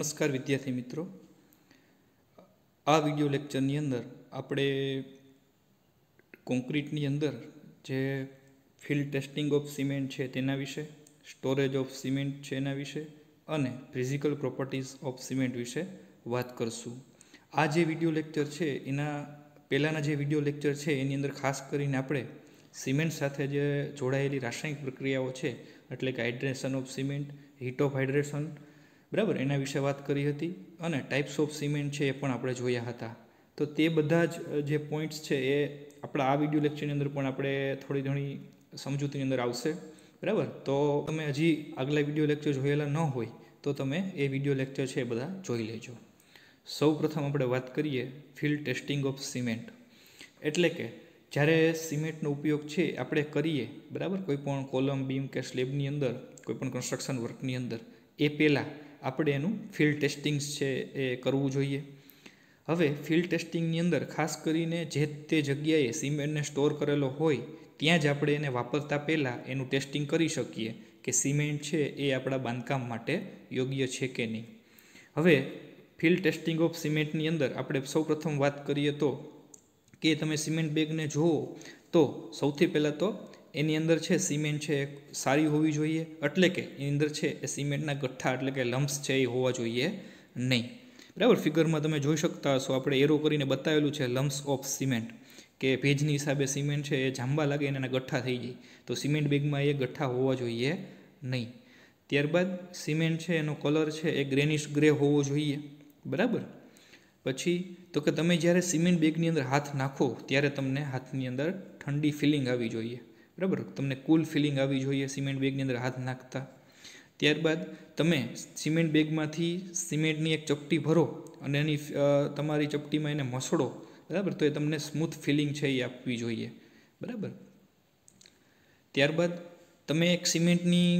નમસ્કાર વિદ્યાર્થી મિત્રો. આ વિડિયો લેક્ચરની અંદર આપણે કોન્ક્રીટની અંદર જે ફિલ્ડ ટેસ્ટિંગ ઓફ સિમેન્ટ છે તેના વિશે સ્ટોરેજ ઓફ સિમેન્ટ છે એના વિશે અને ફિઝિકલ પ્રોપર્ટીઝ ઓફ સિમેન્ટ વિશે વાત કરશું. આ જે વીડિયો લેક્ચર છે, એના પહેલાંના જે વિડિયો લેક્ચર છે, એની અંદર ખાસ કરીને આપણે સિમેન્ટ સાથે જે જોડાયેલી રાસાયણિક પ્રક્રિયાઓ છે, એટલે કે hydration of cement heat of hydration બરાબર? એના વિશે વાત કરી હતી અને ટાઈપ્સ ઓફ સિમેન્ટ છે એ પણ આપણે જોયા હતા. તો તે બધા જ જે પોઈન્ટ્સ છે એ આપણા આ વીડિયો લેક્ચરની અંદર પણ આપણે થોડી ઘણી સમજૂતીની અંદર આવશે. બરાબર? તો તમે હજી આગલા વીડિયો લેક્ચર જોયેલા ન હોય તો તમે એ વીડિયો લેક્ચર છે એ બધા જોઈ લેજો. સૌ પ્રથમ આપણે વાત કરીએ ફિલ્ડ ટેસ્ટિંગ ઓફ સિમેન્ટ એટલે કે જ્યારે સિમેન્ટનો ઉપયોગ છે આપણે કરીએ, બરાબર? કોઈ પણ કોલમ બીમ કે સ્લેબની અંદર, કોઈ પણ કન્સ્ટ્રક્શન વર્કની અંદર, એ પહેલાં આપણે એનું ફિલ્ડ ટેસ્ટિંગ્સ છે એ કરવું જોઈએ. હવે ફિલ્ડ ટેસ્ટિંગની અંદર ખાસ કરીને જે તે જગ્યાએ સિમેન્ટને સ્ટોર કરેલો હોય, ત્યાં જ આપણે એને વાપરતા પહેલાં એનું ટેસ્ટિંગ કરી શકીએ કે સિમેન્ટ છે એ આપણા બાંધકામ માટે યોગ્ય છે કે નહીં. હવે ફિલ્ડ ટેસ્ટિંગ ઓફ સિમેન્ટની અંદર આપણે સૌપ્રથમ વાત કરીએ તો, કે તમે સિમેન્ટ બેગને જુઓ, તો સૌથી પહેલાં તો એની અંદર છે સિમેન્ટ છે સારી હોવી જોઈએ. એટલે કે એની અંદર છે એ સિમેન્ટના ગઠ્ઠા એટલે કે લમ્સ છે એ હોવા જોઈએ નહીં. બરાબર? ફિગરમાં તમે જોઈ શકતા હશો. આપણે એરો કરીને બતાવેલું છે લમ્સ ઓફ સિમેન્ટ. કે ભેજની હિસાબે સિમેન્ટ છે એ જાંબા લાગે અને એના ગઠ્ઠા થઈ જાય. તો સિમેન્ટ બેગમાં એ ગઠ્ઠા હોવા જોઈએ નહીં. ત્યારબાદ સિમેન્ટ છે એનો કલર છે એ ગ્રેનિશ ગ્રે હોવો જોઈએ. બરાબર? પછી તો કે તમે જ્યારે સિમેન્ટ બેગની અંદર હાથ નાખો ત્યારે તમને હાથની અંદર ઠંડી ફિલિંગ આવી જોઈએ. બરાબર? તમને કુલ ફિલિંગ આવી જોઈએ સિમેન્ટ બેગની અંદર હાથ નાખતા. ત્યારબાદ તમે સિમેન્ટ બેગમાંથી સિમેન્ટની એક ચપટી ભરો અને એની તમારી ચપટીમાં એને મસળો, બરાબર? તો એ તમને સ્મૂથ ફિલિંગ છે એ આપવી જોઈએ. બરાબર? ત્યારબાદ તમે એક સિમેન્ટની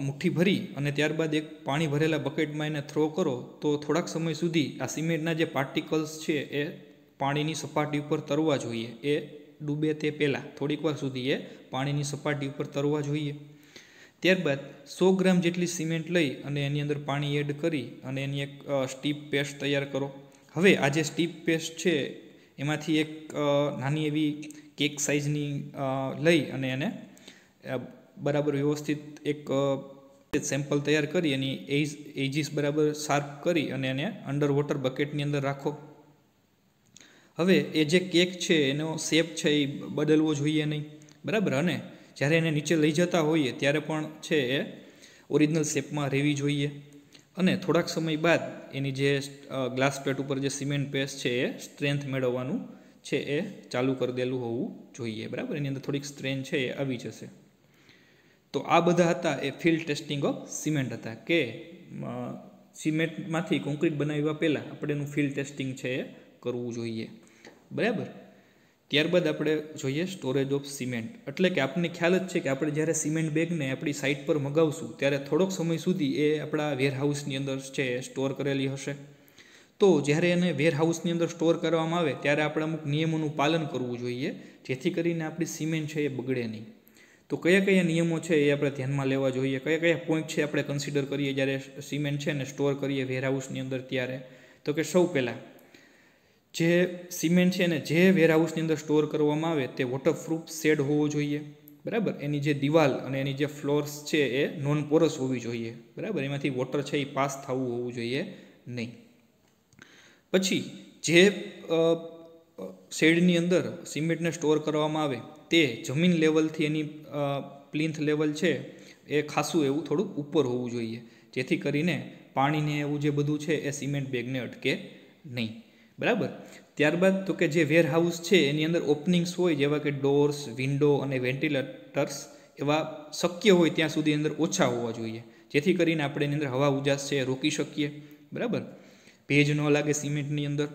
મુઠ્ઠી ભરી અને ત્યારબાદ એક પાણી ભરેલા બકેટમાં એને થ્રો કરો, તો થોડાક સમય સુધી આ સિમેન્ટના જે પાર્ટિકલ્સ છે એ પાણીની સપાટી ઉપર તરવા જોઈએ. એ ડૂબે તે પહેલાં થોડીક વાર સુધી એ પાણીની સપાટી ઉપર તરવા જોઈએ. ત્યારબાદ સો ગ્રામ જેટલી સિમેન્ટ લઈ અને એની અંદર પાણી એડ કરી અને એની એક સ્ટીપ પેસ્ટ તૈયાર કરો. હવે આ જે સ્ટીપ પેસ્ટ છે, એમાંથી એક નાની એવી કેક સાઇઝની લઈ અને એને બરાબર વ્યવસ્થિત એક સેમ્પલ તૈયાર કરી એની એજ એજીસ બરાબર શાર્પ કરી અને એને અંડર વોટર બકેટની અંદર રાખો. હવે એ જે કેક છે, એનો શેપ છે, એ બદલવો જોઈએ નહીં. બરાબર? અને જ્યારે એને નીચે લઈ જતા હોઈએ, ત્યારે પણ છે એ ઓરિજિનલ શેપમાં રહેવી જોઈએ. અને થોડાક સમય બાદ એની જે ગ્લાસ પ્લેટ ઉપર જે સિમેન્ટ પેસ્ટ છે, એ સ્ટ્રેન્થ મેળવવાનું છે એ ચાલુ કરી દેલું હોવું જોઈએ. બરાબર? એની અંદર થોડીક સ્ટ્રેન્થ છે, એ આવી જશે. તો આ બધા હતા એ ફિલ્ડ ટેસ્ટિંગ ઓફ સિમેન્ટ હતા કે સિમેન્ટમાંથી કોન્ક્રીટ બનાવવા પહેલાં આપણે એનું ફિલ્ડ ટેસ્ટિંગ છે એ કરવું જોઈએ. બરાબર? ત્યારબાદ આપણે જોઈએ સ્ટોરેજ ઓફ સિમેન્ટ એટલે કે આપણને ખ્યાલ જ છે કે આપણે જ્યારે સિમેન્ટ બેગને આપણી સાઇટ પર મગાવશું, ત્યારે થોડોક સમય સુધી એ આપણા વેરહાઉસની અંદર છે સ્ટોર કરેલી હશે. તો જ્યારે એને વેરહાઉસની અંદર સ્ટોર કરવામાં આવે, ત્યારે આપણે અમુક નિયમોનું પાલન કરવું જોઈએ, જેથી કરીને આપણી સિમેન્ટ છે એ બગડે નહીં. તો કયા કયા નિયમો છે એ આપણે ધ્યાનમાં લેવા જોઈએ? કયા કયા પોઈન્ટ છે આપણે કન્સિડર કરીએ જ્યારે સિમેન્ટ છે ને સ્ટોર કરીએ વેરહાઉસની અંદર ત્યારે? તો કે સૌ પહેલાં જે સિમેન્ટ છે ને જે વેરહાઉસની અંદર સ્ટોર કરવામાં આવે તે વોટરપ્રૂફ શેડ હોવો જોઈએ, બરાબર? એની જે દિવાલ અને એની જે ફ્લોર્સ છે એ નોન પોરસ હોવી જોઈએ, બરાબર? એમાંથી વોટર છે એ પાસ થવું હોવું જોઈએ નહીં. પછી જે શેડની અંદર સિમેન્ટને સ્ટોર કરવામાં આવે તે જમીન લેવલથી એની પ્લિન્થ લેવલ છે એ ખાસું એવું થોડુંક ઉપર હોવું જોઈએ, જેથી કરીને પાણીને એવું જે બધું છે એ સિમેન્ટ બેગને અટકે નહીં. બરાબર? ત્યારબાદ તો કે જે વેરહાઉસ છે, એની અંદર ઓપનિંગ્સ હોય, જેવા કે ડોર્સ વિન્ડો અને વેન્ટિલેટર્સ એવા શક્ય હોય ત્યાં સુધી અંદર ઓછા હોવા જોઈએ. જેથી કરીને આપણે એની અંદર હવા ઉજાસ છે, રોકી શકીએ. બરાબર? ભેજ ન લાગે સિમેન્ટની અંદર.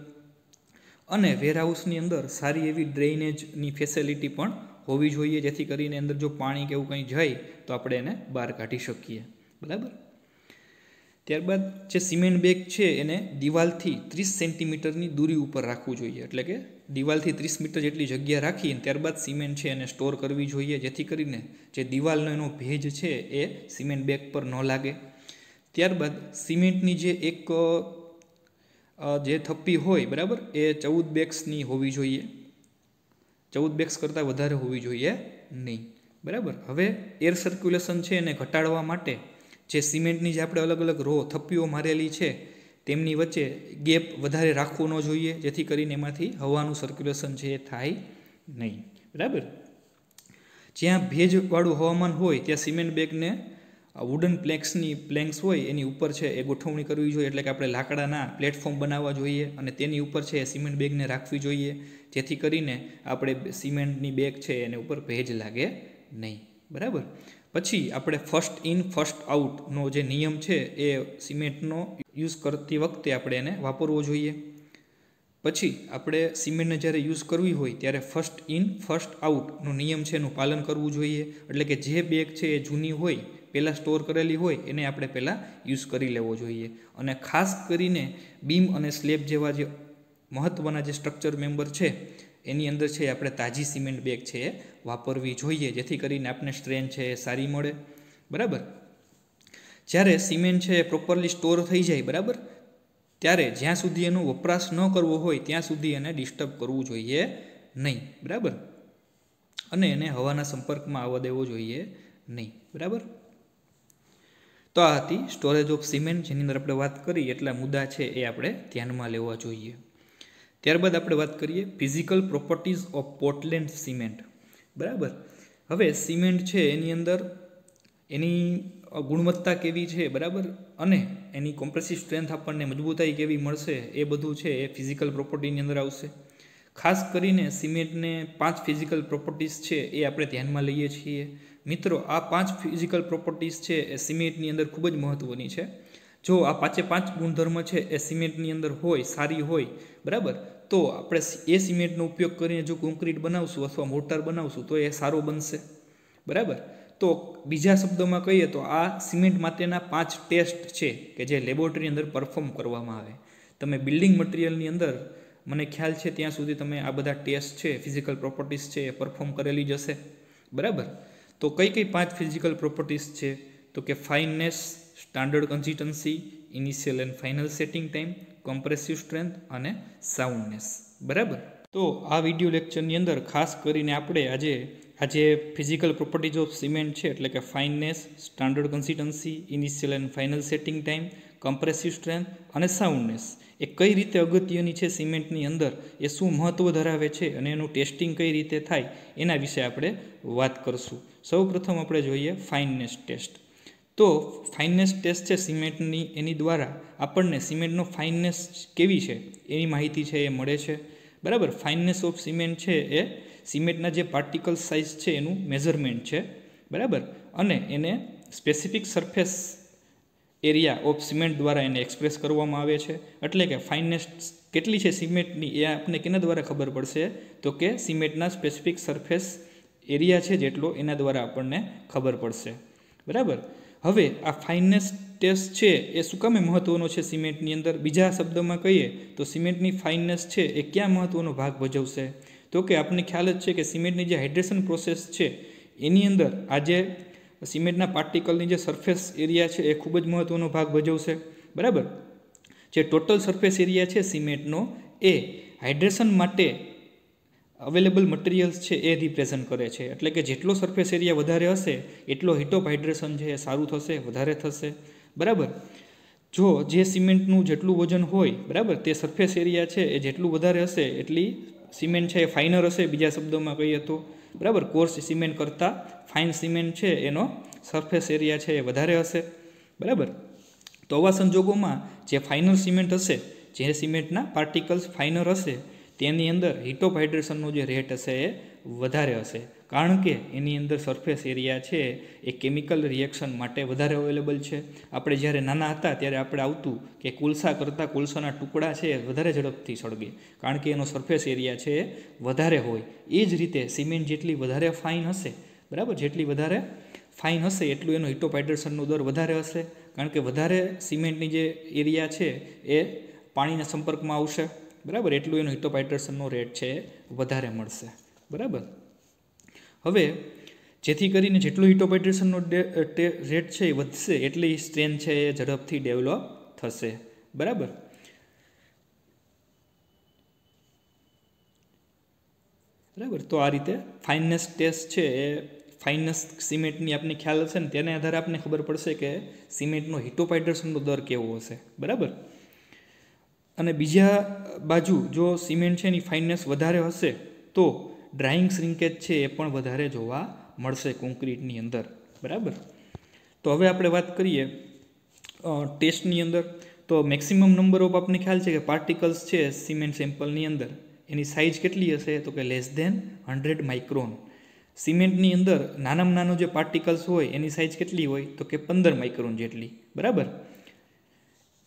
અને વેરહાઉસની અંદર સારી એવી ડ્રેનેજની ફેસિલિટી પણ હોવી જોઈએ, જેથી કરીને અંદર જો પાણી કે એવું કંઈ જાય, તો આપણે એને બહાર કાઢી શકીએ. બરાબર? ત્યારબાદ જે સિમેન્ટ બેગ છે એને દિવાલથી ત્રીસ સેન્ટીમીટરની દૂરી ઉપર રાખવું જોઈએ. એટલે કે દિવાલથી ત્રીસ મીટર જેટલી જગ્યા રાખી અને ત્યારબાદ સિમેન્ટ છે એને સ્ટોર કરવી જોઈએ. જેથી કરીને જે દિવાલનો એનો ભેજ છે એ સિમેન્ટ બેગ પર ન લાગે. ત્યારબાદ સિમેન્ટની જે એક જે થપ્પી હોય, બરાબર, એ ચૌદ બેગ્સની હોવી જોઈએ. ચૌદ બેગ્સ કરતાં વધારે હોવી જોઈએ નહીં. બરાબર? હવે એર સર્ક્યુલેશન છે એને ઘટાડવા માટે જે સિમેન્ટની જે આપણે અલગ અલગ રો થપ્પીઓ મારેલી છે, તેમની વચ્ચે ગેપ વધારે રાખવો ન જોઈએ, જેથી કરીને એમાંથી હવાનું સર્ક્યુલેશન છે એ થાય નહીં. બરાબર? જ્યાં ભેજવાળું હવામાન હોય, ત્યાં સિમેન્ટ બેગને વુડન પ્લેક્સની પ્લેન્ક્સ હોય, એની ઉપર છે એ ગોઠવણી કરવી જોઈએ. એટલે કે આપણે લાકડાના પ્લેટફોર્મ બનાવવા જોઈએ અને તેની ઉપર છે એ સિમેન્ટ બેગને રાખવી જોઈએ, જેથી કરીને આપણે સિમેન્ટની બેગ છે એની ઉપર ભેજ લાગે નહીં. બરાબર? પછી આપણે ફર્સ્ટ ઇન ફર્સ્ટ આઉટનો જે નિયમ છે એ સિમેન્ટનો યુઝ કરતી વખતે આપણે એને વાપરવો જોઈએ. પછી આપણે સિમેન્ટને જ્યારે યુઝ કરવી હોય ત્યારે ફર્સ્ટ ઇન ફર્સ્ટ આઉટનો નિયમ છે એનું પાલન કરવું જોઈએ. એટલે કે જે બેગ છે એ જૂની હોય, પહેલાં સ્ટોર કરેલી હોય, એને આપણે પહેલાં યુઝ કરી લેવો જોઈએ. અને ખાસ કરીને બીમ અને સ્લેબ જેવા જે મહત્ત્વના જે સ્ટ્રક્ચર મેમ્બર છે એની અંદર છે આપણે તાજી સિમેન્ટ બેગ છે એ વાપરવી જોઈએ, જેથી કરીને આપણે સ્ટ્રેન છે એ સારી મળે. બરાબર? જ્યારે સિમેન્ટ છે એ પ્રોપરલી સ્ટોર થઈ જાય, બરાબર? ત્યારે જ્યાં સુધી એનો વપરાશ ન કરવો હોય, ત્યાં સુધી એને ડિસ્ટર્બ કરવું જોઈએ નહીં, બરાબર? અને એને હવાના સંપર્કમાં આવવા દેવો જોઈએ નહીં, બરાબર? તો આ હતી સ્ટોરેજ ઓફ સિમેન્ટ જેની અંદર આપણે વાત કરી, એટલા મુદ્દા છે એ આપણે ધ્યાનમાં લેવા જોઈએ. ત્યારબાદ આપણે વાત કરીએ physical properties of Portland cement બરાબર? હવે સિમેન્ટ છે એની અંદર એની ગુણવત્તા કેવી છે, બરાબર? અને એની કોમ્પ્રેસિવ સ્ટ્રેન્થ આપણને મજબૂતાઈ કેવી મળશે, એ બધું છે એ ફિઝિકલ પ્રોપર્ટીની અંદર આવશે. ખાસ કરીને સિમેન્ટને પાંચ ફિઝિકલ પ્રોપર્ટીઝ છે એ આપણે ધ્યાનમાં લઈએ છીએ. મિત્રો, આ પાંચ ફિઝિકલ પ્રોપર્ટીઝ છે એ સિમેન્ટની અંદર ખૂબ જ મહત્ત્વની છે. જો આ પાંચે પાંચ ગુણધર્મ છે એ સિમેન્ટની અંદર હોય, સારી હોય, બરાબર? તો આપણે એ સિમેન્ટનો ઉપયોગ કરીને જો કોન્ક્રીટ બનાવશું અથવા મોટર બનાવશું, તો એ સારો બનશે, બરાબર? તો બીજા શબ્દોમાં કહીએ તો આ સિમેન્ટ માટેના પાંચ ટેસ્ટ છે કે જે લેબોરેટરી અંદર પરફોર્મ કરવામાં આવે. તમે બિલ્ડિંગ મટીરિયલની અંદર, મને ખ્યાલ છે ત્યાં સુધી તમે આ બધા ટેસ્ટ છે, ફિઝિકલ પ્રોપર્ટીઝ છે એ પરફોર્મ કરેલી જ હશે, બરાબર? તો કઈ કઈ પાંચ ફિઝિકલ પ્રોપર્ટીઝ છે? તો કે fineness standard consistency, initial and final setting time, compressive strength અને સાઉન્ડનેસ. બરાબર? તો આ વીડિયો લેક્ચરની અંદર ખાસ કરીને આપણે આજે આજે ફિઝિકલ પ્રોપર્ટીઝ ઓફ સિમેન્ટ છે, એટલે કે fineness, standard consistency, initial and final setting time, compressive strength અને સાઉન્ડનેસ. એ કઈ રીતે અગત્યની છે સિમેન્ટની અંદર, એ શું મહત્ત્વ ધરાવે છે અને એનું ટેસ્ટિંગ કઈ રીતે થાય, એના વિશે આપણે વાત કરશું. સૌ પ્રથમ આપણે જોઈએ ફાઇનનેસ ટેસ્ટ. તો ફાઇનનેસ ટેસ્ટ છે સિમેન્ટની, એની દ્વારા આપણને સિમેન્ટનો ફાઇનનેસ કેવી છે, એની માહિતી છે, એ મળે છે. બરાબર? ફાઇનનેસ ઓફ સિમેન્ટ છે એ સિમેન્ટના જે પાર્ટિકલ સાઇઝ છે એનું મેઝરમેન્ટ છે. બરાબર? અને એને specific surface area of cement દ્વારા એને એક્સપ્રેસ કરવામાં આવે છે. એટલે કે ફાઇનનેસ કેટલી છે સિમેન્ટની, એ આપણને કેના દ્વારા ખબર પડશે? તો કે સિમેન્ટના સ્પેસિફિક સરફેસ એરિયા છે જેટલો એના દ્વારા આપણને ખબર પડશે. બરાબર? હવે આ ફાઇનનેસ ટેસ્ટ છે એ શું કામે મહત્ત્વનો છે સિમેન્ટની અંદર? બીજા શબ્દોમાં કહીએ તો સિમેન્ટની ફાઇનનેસ છે એ ક્યાં મહત્ત્વનો ભાગ ભજવશે? તો કે આપણને ખ્યાલ જ છે કે સિમેન્ટની જે હાઇડ્રેશન પ્રોસેસ છે, એની અંદર આજે સિમેન્ટના પાર્ટિકલની જે સરફેસ એરિયા છે એ ખૂબ જ મહત્ત્વનો ભાગ ભજવશે. બરાબર? જે ટોટલ સરફેસ એરિયા છે સિમેન્ટનો એ હાઇડ્રેશન માટે અવેલેબલ મટીરિયલ્સ છે એ રિપ્રેઝન્ટ કરે છે. એટલે કે જેટલો સરફેસ એરિયા વધારે હશે, એટલો હીટ ઓફ હાઇડ્રેશન છે એ સારું થશે, વધારે થશે. બરાબર? જો જે સિમેન્ટનું જેટલું વજન હોય, બરાબર? તે સરફેસ એરિયા છે એ જેટલું વધારે હશે, એટલી સિમેન્ટ છે એ ફાઇનર હશે બીજા શબ્દોમાં કહીએ તો. બરાબર? કોર્સ સિમેન્ટ કરતાં ફાઇન સિમેન્ટ છે એનો સરફેસ એરિયા છે એ વધારે હશે. બરાબર? તો આવા સંજોગોમાં જે ફાઇનર સિમેન્ટ હશે, જે સિમેન્ટના પાર્ટિકલ્સ ફાઇનર હશે તેની અંદર હીટ ઓફ હાઇડ્રેશનનો જે રેટ હશે એ વધારે હશે. કારણ કે એની અંદર સરફેસ એરિયા છે એ કેમિકલ રિએક્શન માટે વધારે અવેલેબલ છે. આપણે જ્યારે નાના હતા ત્યારે આપણે આવતું કે કોલસા કરતાં કોલસાના ટુકડા છે વધારે ઝડપથી સળગે. કારણ કે એનો સરફેસ એરિયા છે એ વધારે હોય. એ જ રીતે સિમેન્ટ જેટલી વધારે ફાઇન હશે, બરાબર? જેટલી વધારે ફાઇન હશે, એટલું એનો હીટ હાઇડ્રેશનનો દર વધારે હશે. કારણ કે વધારે સિમેન્ટની જે એરિયા છે એ પાણીના સંપર્કમાં આવશે. બરાબર? એટલું એનો હીટ રેટ છે, વધારે મળશે. બરાબર? હવે, જેથી કરીને જેટલું હિટોપાઇટ્રેશનનો રેટ છે એ વધશે, એટલી સ્ટ્રેન છે એ ઝડપથી ડેવલપ થશે. બરાબર? બરાબર? તો આ રીતે ફાઇનનેસ ટેસ્ટ છે એ ફાઇનનેસ સિમેન્ટની આપને ખ્યાલ હશે ને, તેના આધારે આપને ખબર પડશે કે સિમેન્ટનો હિટોપાઇટ્રેશનનો દર કેવો હશે. બરાબર? અને બીજા બાજુ જો સિમેન્ટ છે એની ફાઇનનેસ વધારે હશે, તો ડ્રાઇંગ શ્રિંકેજ છે એ પણ વધારે જોવા મળશે કોન્ક્રીટની અંદર. બરાબર? તો હવે આપણે વાત કરીએ ટેસ્ટની અંદર. તો મેક્સિમમ નંબર ઓફ આપને ખ્યાલ છે કે પાર્ટિકલ્સ છે સિમેન્ટ સેમ્પલની અંદર, એની સાઇઝ કેટલી હશે? તો કે લેસ ધેન હંડ્રેડ માઇક્રોન સિમેન્ટની અંદર નાનામાં નાનું જે પાર્ટિકલ્સ હોય, એની સાઇઝ કેટલી હોય? તો કે પંદર માઇક્રોન જેટલી. બરાબર?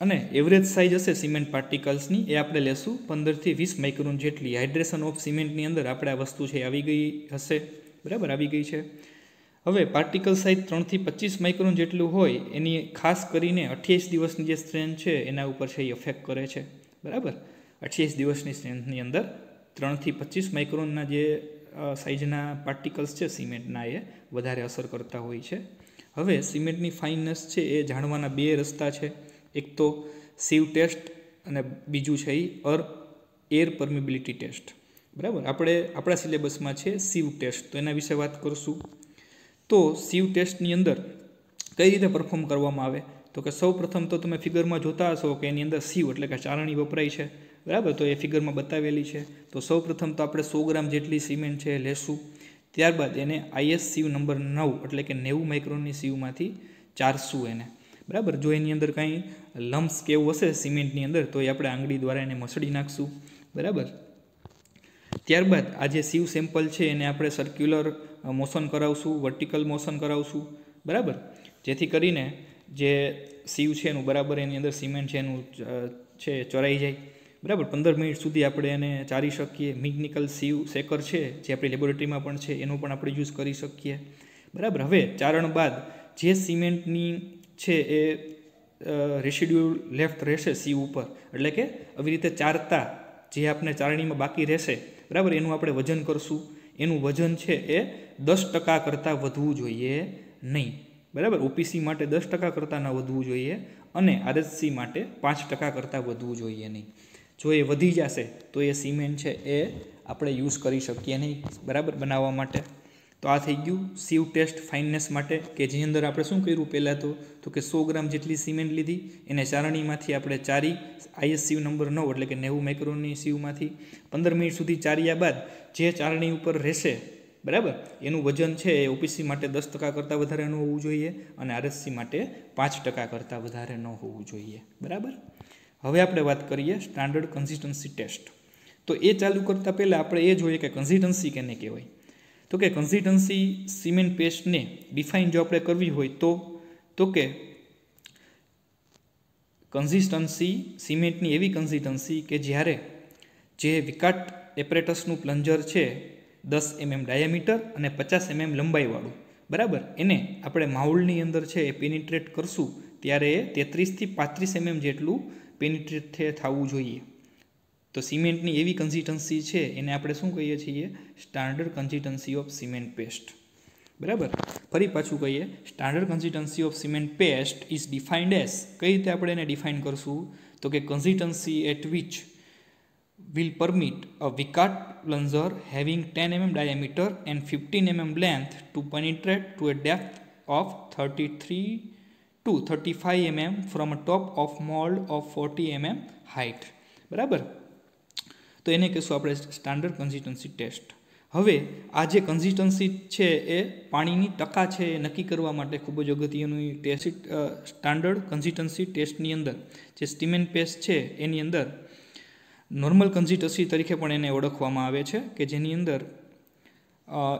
અને એવરેજ સાઇઝ હશે સિમેન્ટ પાર્ટિકલ્સની એ આપણે લેશું પંદરથી વીસ માઇક્રોન જેટલી. હાઇડ્રેશન ઓફ સિમેન્ટની અંદર આપણે આ વસ્તુ છે આવી ગઈ હશે. બરાબર? આવી ગઈ છે. હવે પાર્ટિકલ સાઇઝ ત્રણથી પચીસ માઇક્રોન જેટલું હોય, એની ખાસ કરીને અઠ્યાવીસ દિવસની જે સ્ટ્રેન્થ છે, એના ઉપર છે એ અફેક્ટ કરે છે. બરાબર? અઠ્યાવીસ દિવસની સ્ટ્રેન્થની અંદર ત્રણથી પચીસ માઇક્રોનના જે સાઇઝના પાર્ટિકલ્સ છે સિમેન્ટના એ વધારે અસર કરતા હોય છે. હવે સિમેન્ટની ફાઇનનેસ છે એ જાણવાના બે રસ્તા છે. એક તો સીવ ટેસ્ટ અને બીજું છે એ અર એર પરમિબિલિટી ટેસ્ટ. બરાબર? આપણે, આપણા સિલેબસમાં છે સીવ ટેસ્ટ. તો એના વિશે વાત કરશું. તો સીવ ટેસ્ટની અંદર કઈ રીતે પરફોર્મ કરવામાં આવે? તો કે સૌ પ્રથમ તો તમે ફિગરમાં જોતા હશો કે એની અંદર સીવ એટલે કે ચારણી વપરાય છે. બરાબર? તો એ ફિગરમાં બતાવેલી છે. તો સૌ પ્રથમ તો આપણે સો ગ્રામ જેટલી સિમેન્ટ છે લેશું. ત્યારબાદ એને આઈએસ સીવ નંબર નવ એટલે કે નેવું માઇક્રોનની સીવમાંથી ચારશું એને. બરાબર? જો એની અંદર કાંઈ લમ્સ કે એવું હશે સિમેન્ટની અંદર, તો એ આપણે આંગળી દ્વારા એને મસળી નાખશું. બરાબર? ત્યારબાદ આ જે સીવ સેમ્પલ છે એને આપણે સર્ક્યુલર મોશન કરાવશું વર્ટિકલ મોશન કરાવશું. બરાબર? જેથી કરીને જે સીવ છે એનું બરાબર, એની અંદર સિમેન્ટ છે એનું છે, ચોરાઈ જાય. બરાબર? પંદર મિનિટ સુધી આપણે એને ચારી શકીએ. મિકનિકલ સીવ સેકર છે, જે આપણી લેબોરેટરીમાં પણ છે, એનો પણ આપણે યુઝ કરી શકીએ. બરાબર? હવે ચારણ બાદ જે સિમેન્ટની છે એ રેસિડ્યુલ લેફ્ટ રહેશે સી ઉપર. એટલે કે આવી રીતે ચારતા જે આપણે ચારણીમાં બાકી રહેશે, બરાબર? એનું આપણે વજન કરશું. એનું વજન છે એ દસ ટકા કરતાં વધવું જોઈએ નહીં. બરાબર? ઓપીસી માટે દસ ટકા કરતાં ન વધવું જોઈએ અને આરએસસી માટે પાંચ ટકા કરતાં વધવું જોઈએ નહીં. જો એ વધી જશે, તો એ સિમેન્ટ છે એ આપણે યુઝ કરી શકીએ નહીં. બરાબર? બનાવવા માટે. તો આ થઈ ગયું સીવ ટેસ્ટ ફાઇનનેસ માટે, કે જેની અંદર આપણે શું કર્યું પહેલાં તો? તો કે સો ગ્રામ જેટલી સિમેન્ટ લીધી, એને ચારણીમાંથી આપણે ચારી આઈએસ સીવ નંબર નવ એટલે કે નેવું માઇક્રોનની સીવમાંથી પંદર મિનિટ સુધી ચાર્યા બાદ જે ચારણી ઉપર રહેશે, બરાબર? એનું વજન છે એ ઓપીસી માટે દસ ટકા કરતાં વધારે ન હોવું જોઈએ અને આરએસસી માટે પાંચ ટકા કરતાં વધારે ન હોવું જોઈએ, બરાબર? હવે આપણે વાત કરીએ સ્ટાન્ડર્ડ કન્સિસ્ટન્સી ટેસ્ટ તો એ ચાલુ કરતાં પહેલાં આપણે એ જોઈએ કે કન્સિસ્ટન્સી કેને કહેવાય? તો કે કન્સિસ્ટન્સી સિમેન્ટ પેસ્ટને ડિફાઇન જો આપણે કરવી હોય તો તો કે કન્સિસ્ટન્સી સિમેન્ટની એવી કન્સિસ્ટન્સી કે જ્યારે જે વિકાટ એપરેટસનું પ્લન્જર છે, દસ એમએમ ડાયામીટર અને પચાસ એમએમ લંબાઈવાળું, બરાબર? એને આપણે માઉલની અંદર છે એ પેનિટ્રેટ કરશું, ત્યારે એ તેત્રીસથી પાંત્રીસ એમએમ જેટલું પેનિટ્રેટ થવું જોઈએ. તો સિમેન્ટની એવી કન્સિસ્ટન્સી છે, એને આપણે શું કહીએ છીએ? Standard consistency of cement paste બરાબર? ફરી પાછું કહીએ standard consistency of cement paste is defined as કઈ રીતે આપણે એને ડિફાઇન કરશું? તો કે consistency at which will permit a Vicat plunger having 10 mm diameter and 15 mm length to penetrate to a depth of 33 to 35 mm from a top of mold of 40 mm height. બરાબર? તો એને કહીશું આપણે standard consistency test હવે આ જે consistency છે એ પાણીની ટકા છે એ નક્કી કરવા માટે ખૂબ જ અગત્યનું ટેસ્ટ સ્ટાન્ડર્ડ કન્સિસ્ટન્સી ટેસ્ટની અંદર જે સ્ટીમેન પેસ્ટ છે એની અંદર નોર્મલ કન્સિસ્ટન્સી તરીકે પણ એને ઓળખવામાં આવે છે કે જેની અંદર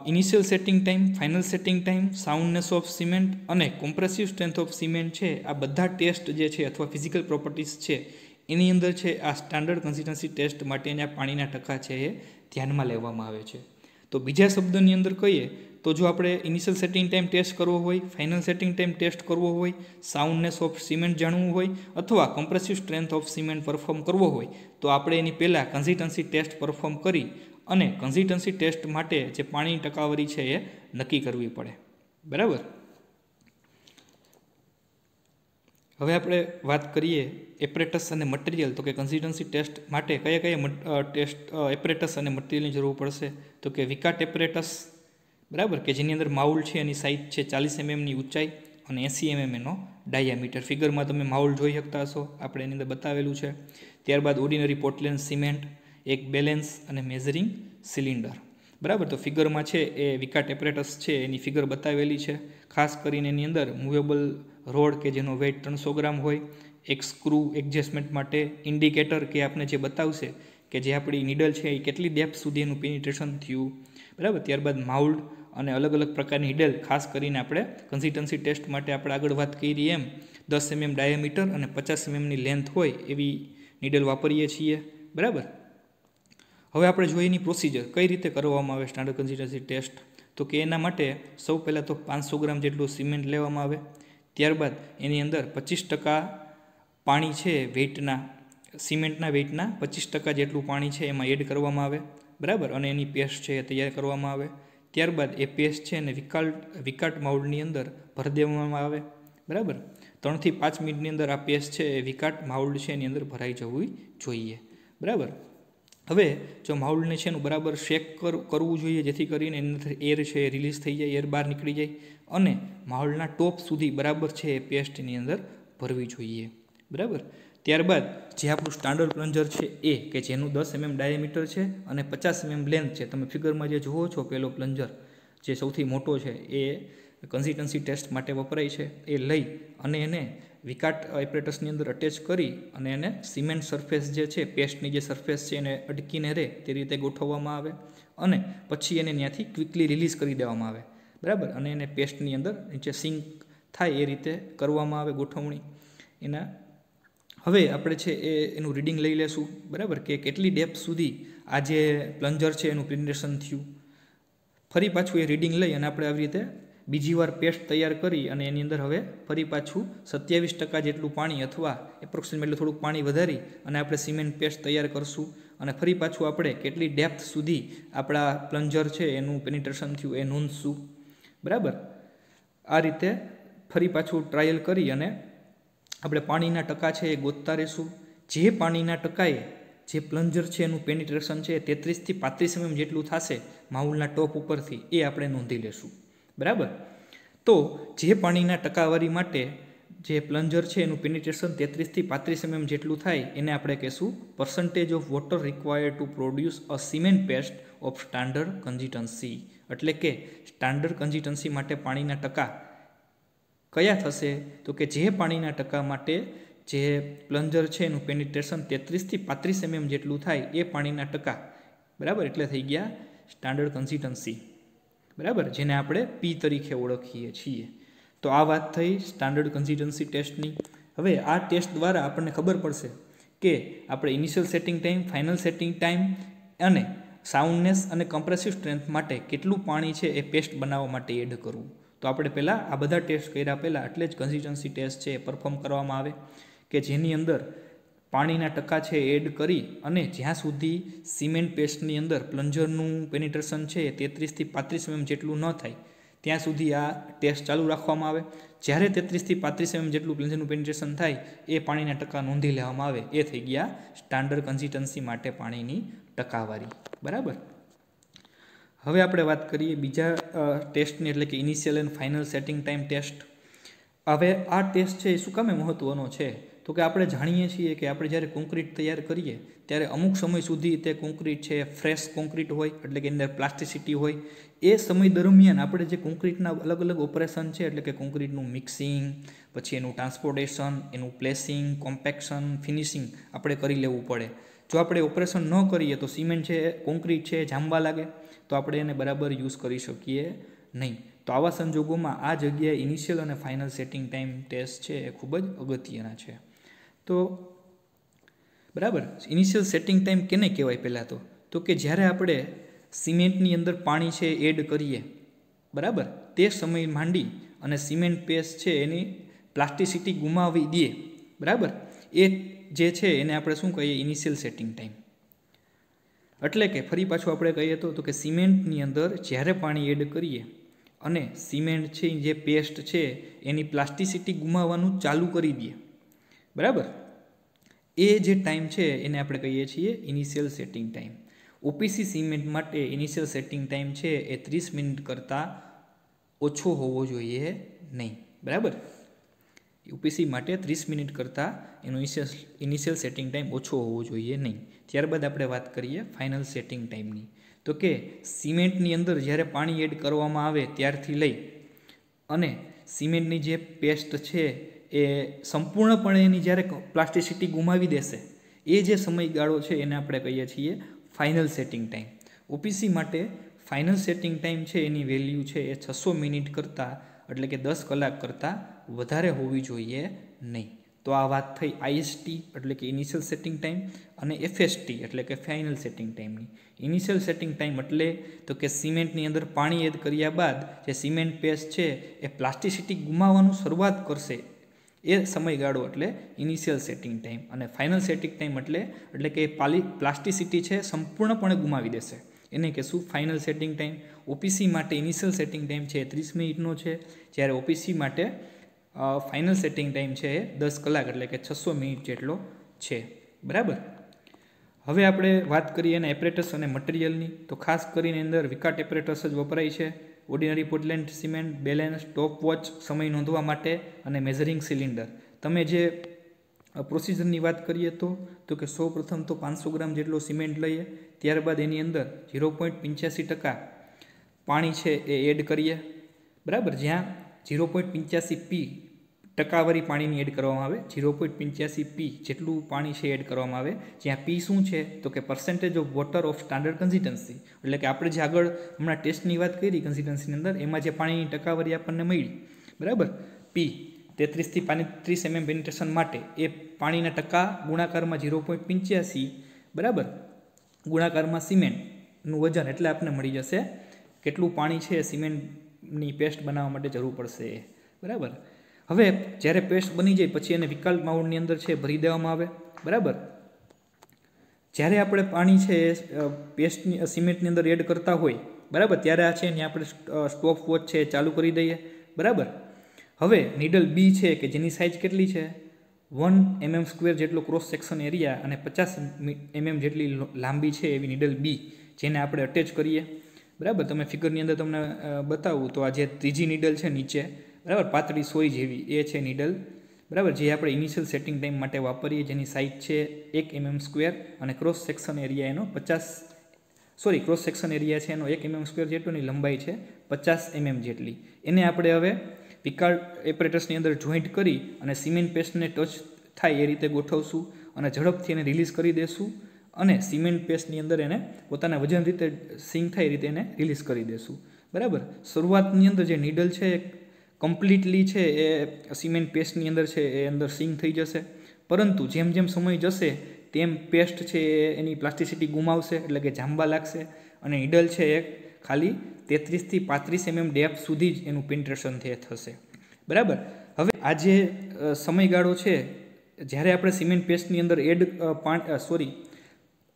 initial setting time final setting time soundness of cement અને કોમ્પ્રેસિવ સ્ટ્રેન્થ ઓફ સિમેન્ટ છે. આ બધા ટેસ્ટ જે છે અથવા ફિઝિકલ પ્રોપર્ટીઝ છે એની અંદર છે, આ સ્ટાન્ડર્ડ કન્સિસ્ટન્સી ટેસ્ટ માટેના પાણીના ટકા છે એ ધ્યાનમાં લેવામાં આવે છે. તો બીજા શબ્દની અંદર કહીએ, તો જો આપણે ઇનિશિયલ સેટિંગ ટાઈમ ટેસ્ટ કરવો હોય ફાઇનલ સેટિંગ ટાઈમ ટેસ્ટ કરવો હોય સાઉન્ડનેસ ઓફ સિમેન્ટ જાણવું હોય, અથવા compressive strength of cement perform કરવો હોય, તો આપણે એની પહેલાં કન્સિસ્ટન્સી ટેસ્ટ પરફોર્મ કરી અને કન્સિસ્ટન્સી ટેસ્ટ માટે જે પાણીની ટકાવારી છે એ નક્કી કરવી પડે. બરાબર? હવે આપણે વાત કરીએ એપરેટસ અને મટીરિયલ તો કે કન્સિસ્ટન્સી ટેસ્ટ માટે કયા કયા ટેસ્ટ એપરેટસ અને મટીરિયલની જરૂર પડશે? તો કે વિકાટ એપરેટસ બરાબર? કે જેની અંદર માઉલ છે એની સાઇઝ છે ચાલીસ એમએમની ઊંચાઈ અને એંસી એમએમ એનો ડાયામીટર ફિગરમાં તમે માઉલ જોઈ શકતા હશો, આપણે એની અંદર બતાવેલું છે. ત્યારબાદ ઓર્ડિનરી પોર્ટલેન સિમેન્ટ એક બેલેન્સ અને મેઝરિંગ સિલિન્ડર બરાબર? તો ફિગરમાં છે એ વિકાટ એપરેટસ છે, એની ફિગર બતાવેલી છે. ખાસ કરીને એની અંદર મૂવેબલ રોડ કે જેનો વેઇટ ત્રણસો ગ્રામ હોય, એક સ્ક્રૂ એડજસ્ટમેન્ટ માટે ઇન્ડિકેટર કે આપણે જે બતાવશે કે જે આપણી નીડલ છે એ કેટલી ડેપ્થ સુધી એનું પેનિટ્રેશન થયું. બરાબર? ત્યારબાદ માઉલ્ડ અને અલગ અલગ પ્રકારની નીડલ ખાસ કરીને આપણે કન્સિસ્ટન્સી ટેસ્ટ માટે આપણે આગળ વાત કરી એમ. દસ એમએમ ડાયામીટર અને પચાસ એમએમની લેન્થ હોય એવી નીડલ વાપરીએ છીએ. બરાબર? હવે આપણે જોઈએ એની પ્રોસિજર કઈ રીતે કરવામાં આવે સ્ટાન્ડર્ડ કન્સિસ્ટન્સી ટેસ્ટ તો કે એના માટે સૌ પહેલાં તો પાંચસો ગ્રામ જેટલું સિમેન્ટ લેવામાં આવે. ત્યારબાદ એની અંદર પચીસ ટકા પાણી છે વેઇટના સિમેન્ટના વેઇટના પચીસ ટકા જેટલું પાણી છે એમાં એડ કરવામાં આવે, બરાબર? અને એની પેસ્ટ છે એ તૈયાર કરવામાં આવે. ત્યારબાદ એ પેસ્ટ છે એને વિકાલ્ટ વિકાટ માઉડની અંદર ભરી દેવામાં આવે, બરાબર? ત્રણથી પાંચ મિનિટની અંદર આ પેસ્ટ છે એ વિકાટ માઉલ્ડ છે એની અંદર ભરાઈ જવું જોઈએ, બરાબર? હવે જો માઉલ્ડને છે એનું બરાબર શેક કરવું જોઈએ, જેથી કરીને એની એર છે એ રિલીઝ થઈ જાય એર બહાર નીકળી જાય અને માઉલ્ડના ટોપ સુધી બરાબર છે એ પેસ્ટની અંદર ભરવી જોઈએ. બરાબર? ત્યારબાદ જે આપણું સ્ટાન્ડર્ડ પ્લન્જર છે એ, કે જેનું દસ એમએમ ડાયામીટર છે અને પચાસ એમએમ લેન્થ છે, તમે ફિગરમાં જે જુઓ છો પેલો પ્લન્જર જે સૌથી મોટો છે એ કન્સિસ્ટન્સી ટેસ્ટ માટે વપરાય છે, એ લઈ અને એને વિકાટ એપરેટસની અંદર અટેચ કરી અને એને સિમેન્ટ સરફેસ જે છે પેસ્ટની જે સરફેસ છે, એને અટકીને રહે તે રીતે ગોઠવવામાં આવે અને પછી એને ત્યાંથી ક્વિકલી રિલીઝ કરી દેવામાં આવે. બરાબર? અને એને પેસ્ટની અંદર નીચે સિંક થાય એ રીતે કરવામાં આવે ગોઠવણી. એના હવે આપણે છે એ, એનું રીડિંગ લઈ લેશું. બરાબર? કે કેટલી ડેપ્થ સુધી આ જે પ્લન્જર છે એનું પ્રિન્ટેશન થયું. ફરી પાછું એ રીડિંગ લઈ અને આપણે આવી રીતે બીજી વાર પેસ્ટ તૈયાર કરી અને એની અંદર હવે ફરી પાછું સત્યાવીસ ટકા જેટલું પાણી અથવા એપ્રોક્સિમેટલી થોડુંક પાણી વધારી અને આપણે સિમેન્ટ પેસ્ટ તૈયાર કરશું અને ફરી પાછું આપણે કેટલી ડેપ્થ સુધી આપણા પ્લન્જર છે એનું પેનિટ્રેશન થયું એ નોંધશું. બરાબર? આ રીતે ફરી પાછું ટ્રાયલ કરી અને આપણે પાણીના ટકા છે એ ગોતતા રહીશું. જે પાણીના ટકાએ જે પ્લન્જર છે એનું પેનિટ્રેશન છે તેત્રીસથી પાંત્રીસ એમએમ જેટલું થશે માઉલના ટોપ ઉપરથી એ આપણે નોંધી લેશું. બરાબર? તો જે પાણીના ટકાવારી માટે જે પ્લન્જર છે એનું પેનિટ્રેશન તેત્રીસથી પાંત્રીસ એમએમ જેટલું થાય, એને આપણે કહેશું percentage of water required to produce a cement paste of standard consistency એટલે કે સ્ટાન્ડર્ડ કન્ઝિટન્સી માટે પાણીના ટકા કયા થશે? તો કે જે પાણીના ટકા માટે જે પ્લન્જર છે એનું પેનિટ્રેશન તેત્રીસથી પાંત્રીસ એમએમ જેટલું થાય, એ પાણીના ટકા. બરાબર? એટલે થઈ ગયા સ્ટાન્ડર્ડ કન્સિસ્ટન્સી બરાબર? જેને આપણે પી તરીકે ઓળખીએ છીએ. તો આ વાત થઈ સ્ટાન્ડર્ડ કન્સિસ્ટન્સી ટેસ્ટની હવે આ ટેસ્ટ દ્વારા આપણને ખબર પડશે કે આપણે initial setting time final setting time અને સાઉન્ડનેસ અને કમ્પ્રેસિવ સ્ટ્રેન્થ માટે કેટલું પાણી છે એ પેસ્ટ બનાવવા માટે એડ કરવું. તો આપણે પહેલાં આ બધા ટેસ્ટ કર્યા પહેલાં એટલે જ કન્સિસ્ટન્સી ટેસ્ટ છે એ પરફોર્મ કરવામાં આવે કે જેની અંદર પાણીના ટકા છે એડ કરી અને જ્યાં સુધી સિમેન્ટ પેસ્ટની અંદર પ્લન્જરનું પેનિટ્રેશન છે એ તેત્રીસથી પાંત્રીસ એમ જેટલું ન થાય, ત્યાં સુધી આ ટેસ્ટ ચાલુ રાખવામાં આવે. જ્યારે તેત્રીસથી પાંત્રીસ એમ જેટલું પ્લન્જરનું પેનિટ્રેશન થાય, એ પાણીના ટકા નોંધી લેવામાં આવે. એ થઈ ગયા સ્ટાન્ડર્ડ કન્સિસ્ટન્સી માટે પાણીની ટકાવારી. બરાબર? હવે આપણે વાત કરીએ બીજા ટેસ્ટની, એટલે કે initial and final setting time test. હવે આ ટેસ્ટ છે એ શું કામે મહત્ત્વનો છે? તો કે આપણે જાણીએ છીએ કે આપણે જ્યારે કોન્ક્રીટ તૈયાર કરીએ, ત્યારે અમુક સમય સુધી તે કોન્ક્રીટ છે ફ્રેશ કોન્ક્રીટ હોય, એટલે કે અંદર પ્લાસ્ટિસિટી હોય, એ સમય દરમિયાન આપણે જે કોન્ક્રીટના અલગ અલગ ઓપરેશન છે, એટલે કે કોન્ક્રીટનું મિક્સિંગ પછી એનું ટ્રાન્સપોર્ટેશન એનું પ્લેસિંગ કોમ્પેક્શન ફિનિશિંગ આપણે કરી લેવું પડે. જો આપણે ઓપરેશન ન કરીએ તો સિમેન્ટ છે કોન્ક્રીટ છે જામવા લાગે, તો આપણે એને બરાબર યુઝ કરી શકીએ નહીં. તો આવા સંજોગોમાં આ જગ્યાએ ઇનિશિયલ અને ફાઇનલ સેટિંગ ટાઈમ ટેસ્ટ છે એ ખૂબ જ અગત્યના છે. તો બરાબર? ઇનિશિયલ સેટિંગ ટાઈમ કેને કહેવાય પહેલાં તો? તો કે જ્યારે આપણે સિમેન્ટની અંદર પાણી છે એડ કરીએ, બરાબર? તે સમય માંડી અને સિમેન્ટ પેસ્ટ છે એની પ્લાસ્ટિસિટી ગુમાવી દે બરાબર? એ જે છે એને આપણે શું કહીએ? ઇનિશિયલ સેટિંગ ટાઈમ એટલે કે ફરી પાછું આપણે કહીએ તો કે સિમેન્ટની અંદર જ્યારે પાણી એડ કરીએ અને સિમેન્ટ છે જે પેસ્ટ છે એની પ્લાસ્ટિસિટી ગુમાવવાનું ચાલુ કરી દઈએ, બરાબર? એ જે ટાઈમ છે એને આપણે કહીએ છીએ initial setting time OPC cement માટે ઇનિશિયલ સેટિંગ ટાઈમ છે એ ત્રીસ મિનિટ કરતાં ઓછો હોવો જોઈએ નહીં. બરાબર? યુપીસી માટે ત્રીસ મિનિટ કરતાં એનો ઇનિશિયલ ઇનિશિયલ સેટિંગ ટાઈમ ઓછો હોવો જોઈએ નહીં. ત્યારબાદ આપણે વાત કરીએ ફાઇનલ સેટિંગ ટાઈમની તો કે સિમેન્ટની અંદર જ્યારે પાણી એડ કરવામાં આવે ત્યારથી લઈ અને સિમેન્ટની જે પેસ્ટ છે એ સંપૂર્ણપણે એની જ્યારે પ્લાસ્ટિસિટી ગુમાવી દેશે, એ જે સમયગાળો છે એને આપણે કહીએ છીએ ફાઇનલ સેટિંગ ટાઈમ ઓપીસી માટે ફાઇનલ સેટિંગ ટાઈમ છે એની વેલ્યુ છે એ છસો મિનિટ કરતાં, એટલે કે દસ કલાક કરતાં વધારે હોવી જોઈએ નહીં. તો આ વાત થઈ આઈએસટી એટલે કે ઇનિશિયલ સેટિંગ ટાઈમ અને એફએસટી એટલે કે ફાઇનલ સેટિંગ ટાઈમની ઇનિશિયલ સેટિંગ ટાઈમ એટલે તો કે સિમેન્ટની અંદર પાણી એડ કર્યા બાદ જે સિમેન્ટ પેસ્ટ છે એ પ્લાસ્ટિસિટી ગુમાવવાનું શરૂઆત કરશે એ સમયગાળો એટલે ઇનિશિયલ સેટિંગ ટાઈમ અને ફાઇનલ સેટિંગ ટાઈમ એટલે એટલે કે પાલી પ્લાસ્ટિસિટી છે સંપૂર્ણપણે ગુમાવી દેશે. એને કહેશું ફાઇનલ સેટિંગ ટાઈમ ઓપીસી માટે ઇનિશિયલ સેટિંગ ટાઈમ છે ત્રીસ મિનિટનો છે. જ્યારે ઓપીસી માટે ફાઇનલ સેટિંગ ટાઈમ છે એ દસ કલાક એટલે કે છસો મિનિટ જેટલો છે. બરાબર? હવે આપણે વાત કરીએ એના એપરેટસ અને મટીરિયલની તો ખાસ કરીને અંદર વિકાટ એપરેટસ જ વપરાય છે. Ordinary Portland cement balance stopwatch સમય નોંધવા માટે અને મેઝરિંગ સિલિન્ડર તમે જે પ્રોસિજરની વાત કરીએ તો તો કે સૌ પ્રથમ તો પાંચસો ગ્રામ જેટલો સિમેન્ટ લઈએ, ત્યારબાદ એની અંદર ઝીરો પોઈન્ટ પંચ્યાસી ટકા પાણી છે એ એડ કરીએ. બરાબર? જ્યાં ઝીરો પોઈન્ટ પંચ્યાસી પી ટકાવારી પાણીની એડ કરવામાં આવે, ઝીરો પોઈન્ટ પંચ્યાસી પી જેટલું પાણી છે એડ કરવામાં આવે. જ્યાં પી શું છે? તો કે percentage of water of standard consistency એટલે કે આપણે જે આગળ હમણાં ટેસ્ટની વાત કરી કન્સિસ્ટન્સીની અંદર, એમાં જે પાણીની ટકાવારી આપણને મળી. બરાબર? પી તેત્રીસથી પાંત્રીસ એમએમ પેનિટ્રેશન માટે એ પાણીના ટકા ગુણાકારમાં ઝીરો પોઈન્ટ પંચ્યાસી, બરાબર? ગુણાકારમાં સિમેન્ટનું વજન એટલે આપણને મળી જશે કેટલું પાણી છે સિમેન્ટની પેસ્ટ બનાવવા માટે જરૂર પડશે. બરાબર? હવે જ્યારે પેસ્ટ બની જાય, પછી એને વિકલ્પ માઉન્ડની અંદર છે ભરી દેવામાં આવે. બરાબર? જ્યારે આપણે પાણી છે એ પેસ્ટની સિમેન્ટની અંદર એડ કરતા હોય, બરાબર? ત્યારે આ છે ને આપણે સ્ટોપ વોચ છે ચાલુ કરી દઈએ. બરાબર? હવે નીડલ બી છે કે જેની સાઇઝ કેટલી છે? વન એમએમ સ્ક્વેર જેટલો ક્રોસ સેક્શન એરિયા અને પચાસ એમએમ જેટલી લાંબી છે એવી નીડલ બી જેને આપણે અટેચ કરીએ. બરાબર? તમે ફિગરની અંદર તમને બતાવું તો આ જે ત્રીજી નીડલ છે નીચે બરાબર? પાતળી સોય જેવી. એ છે નીડલ બરાબર? જે આપણે ઇનિશિયલ સેટિંગ ટાઈમ માટે વાપરીએ, જેની સાઇઝ છે એક એમએમ સ્ક્વેર અને ક્રોસ સેક્શન એરિયા એનો પચાસ સોરી ક્રોસ સેક્શન એરિયા છે એનો એક એમએમ સ્ક્વેર જેટલોની લંબાઈ છે પચાસ એમએમ જેટલી. એને આપણે હવે પિકાર્ડ એપરેટસની અંદર જોઈન્ટ કરી અને સિમેન્ટ પેસ્ટને ટચ થાય એ રીતે ગોઠવશું અને ઝડપથી એને રિલીઝ કરી દેશું અને સિમેન્ટ પેસ્ટની અંદર એને પોતાના વજન રીતે સિંક થાય એ રીતે એને રિલીઝ કરી દેશું. બરાબર? શરૂઆતની અંદર જે નીડલ છે કમ્પ્લીટલી છે એ સિમેન્ટ પેસ્ટની અંદર છે, એ અંદર સિંક થઈ જશે. પરંતુ જેમ જેમ સમય જશે, તેમ પેસ્ટ છે એ એની પ્લાસ્ટિસિટી ગુમાવશે, એટલે કે જાંબા લાગશે. અને નીડલ છે એ ખાલી તેત્રીસથી પાંત્રીસ એમએમ ડેપ સુધી જ એનું પેન્ટ્રેશન થશે. બરાબર? હવે આ જે સમયગાળો છે, જ્યારે આપણે સિમેન્ટ પેસ્ટની અંદર એડ સોરી